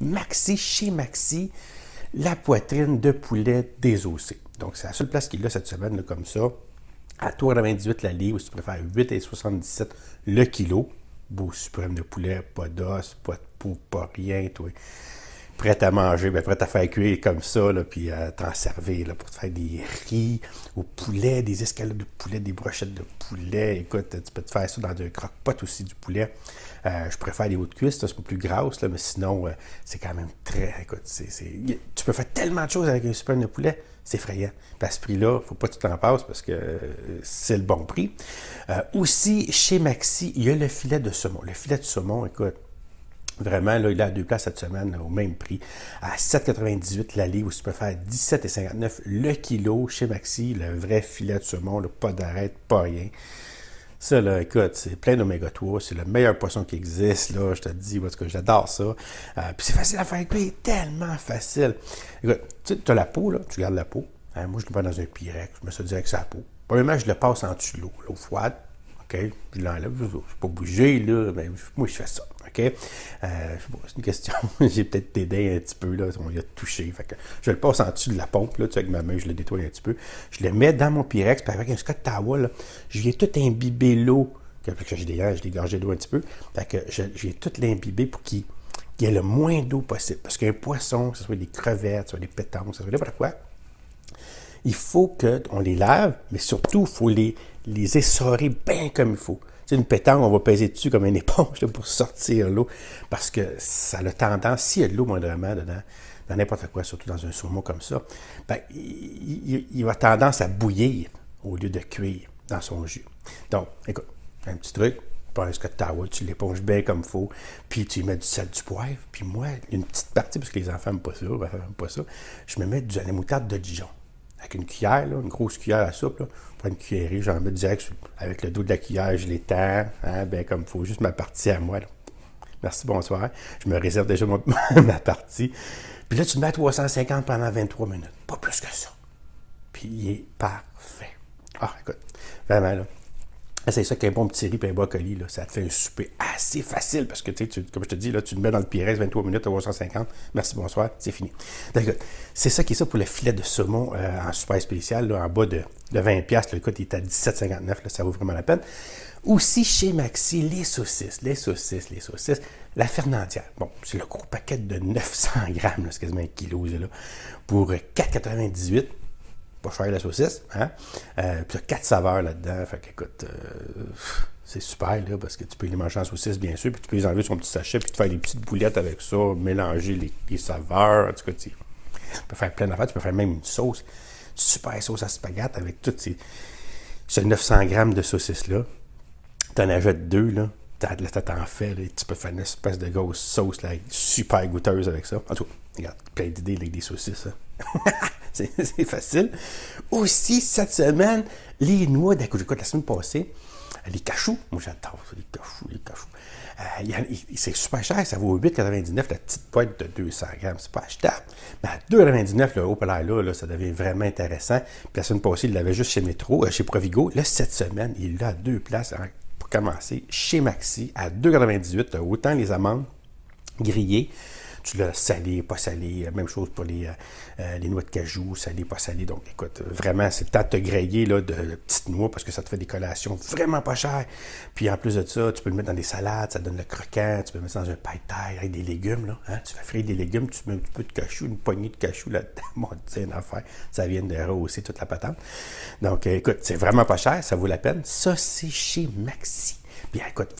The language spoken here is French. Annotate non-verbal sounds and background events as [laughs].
Maxi, chez Maxi, la poitrine de poulet désossée. Donc, c'est la seule place qu'il a cette semaine, comme ça. À 3,98 la livre, si tu préfères 8,77 le kilo. Beau suprême de poulet, pas d'os, pas de peau, pas rien, toi prêt à manger, ben, prêt à faire cuire comme ça, là, puis à t'en servir là, pour te faire des riz au poulet, des escalades de poulet, des brochettes de poulet. Écoute, tu peux te faire ça dans un croque-pot aussi du poulet. Euh, je préfère les hautes cuisses, c'est un peu plus grasse, mais sinon, euh, c'est quand même très. Écoute, tu peux faire tellement de choses avec un super de poulet, c'est effrayant. Puis à ce prix-là, il ne faut pas que tu t'en passes parce que euh, c'est le bon prix. aussi, chez Maxi, il y a le filet de saumon. Le filet de saumon, écoute, Vraiment, là, il a deux places cette semaine au même prix. À 7,98 la livre, tu préfères 17,59 le kilo chez Maxi, le vrai filet de saumon, pas d'arrêt, pas rien. Ça, là, écoute, c'est plein d'oméga 3, c'est le meilleur poisson qui existe, là, je te dis, parce que j'adore ça. Euh, puis c'est facile à faire cuire, tellement facile. Écoute, tu as la peau, là, tu gardes la peau. Hein, moi, je le mets dans un pyrex, je me suis direct sa peau. Premièrement, je le passe en dessous de l'eau, l'eau froide. Je l'enlève, je ne vais pas bouger, là, mais moi, je fais ça. OK? Euh, c'est une question. [laughs] J'ai peut-être t'aider un petit peu, là. On y a touché. Fait je le passe en dessous de la pompe, là. Tu sais, avec ma main, je le nettoie un petit peu. Je le mets dans mon Pyrex, puis avec un Scott Towel, là, je viens tout imbiber l'eau. Que, que je je dégage d'eau un petit peu. Fait que viens tout l'imbiber pour qu'il y ait le moins d'eau possible. Parce qu'un poisson, que ce soit des crevettes, soit des pétanques, que ce soit quoi, il faut qu'on les lave, mais surtout, il faut les, les essorer bien comme il faut une pétanque, on va peser dessus comme une éponge pour sortir l'eau, parce que ça a tendance, s'il y a de l'eau moindrement dedans, dans n'importe quoi, surtout dans un saumon comme ça, ben, il, il, a tendance à bouillir au lieu de cuire dans son jus. Donc, écoute, un petit truc, prends Scott Towel, tu l'éponges bien comme il faut, puis tu mets du sel, du poivre, puis moi, une petite partie, parce que les enfants n'aiment pas ça, ben, pas ça, je me mets du moutarde de Dijon avec une cuillère, une grosse cuillère à soupe, là, prends une cuillerée, j'en mets direct avec le dos de la cuillère, je l'étends, hein, ben, comme il faut, juste ma partie à moi. Merci, bonsoir. Je me réserve déjà [laughs] ma partie. Puis là, tu le mets à 350 pendant 23 minutes. Pas plus que ça. Puis il est parfait. Ah, écoute, vraiment, là. C'est ça qu'un bon petit riz et un brocoli, là, ça te fait un souper assez facile parce que, tu, comme je te dis, là, tu le mets dans le Pires 23 minutes à 350. Merci, bonsoir, c'est fini. C'est ça qui est ça pour le filet de saumon euh, en super spécial, en bas de, de 20$. Le coût est à 17,59$, ça vaut vraiment la peine. Aussi chez Maxi, les saucisses, les saucisses, les saucisses. La Fernandière, bon, c'est le gros paquet de 900 grammes, c'est quasiment un kilo, là, pour 4,98$ pas cher la saucisse, hein? Euh, puis tu as quatre saveurs là-dedans. Fait qu'écoute, euh, c'est super, là, parce que tu peux les manger en saucisse, bien sûr, puis tu peux les enlever sur un petit sachet, puis te faire des petites boulettes avec ça, mélanger les, saveurs. En tout cas, tu peux faire plein d'affaires. Tu peux faire même une sauce, super sauce à spaghetti avec toutes ces, ces 900 grammes de saucisses-là. Tu en achètes deux, là. Là, t'en fais, là, tu peux faire une espèce de grosse sauce là, super goûteuse avec ça. En tout cas, regarde, plein d'idées avec des saucisses. Hein. [laughs] c'est facile. Aussi, cette semaine, les noix d'écoute, la semaine passée, les cachous. Moi, j'adore les cachous, les cachous. Euh, c'est super cher, ça vaut 8,99 la petite boîte de 200 grammes. C'est pas achetable. Mais à 2,99 le haut là, là, ça devient vraiment intéressant. Puis la semaine passée, il l'avait juste chez Métro, euh, chez Provigo. Là, cette semaine, il l'a à deux places hein, pour commencer chez Maxi à 2,98 Autant les amandes grillées tu l'as salé, pas salé. Même chose pour les, euh, euh, les noix de cajou, salé, pas salé. Donc, écoute, vraiment, c'est le temps de te griller de, petites noix parce que ça te fait des collations vraiment pas chères. Puis en plus de ça, tu peux le mettre dans des salades, ça donne le croquant. Tu peux le mettre dans un paille taille avec des légumes. Là, hein. Tu fais frire des légumes, tu mets un petit peu de cachou, une poignée de cachou là-dedans. [laughs] Mon une affaire. Ça vient de rehausser toute la patente. Donc, euh, écoute, c'est vraiment pas cher, ça vaut la peine. Ça, c'est chez Maxi. Bien, écoute,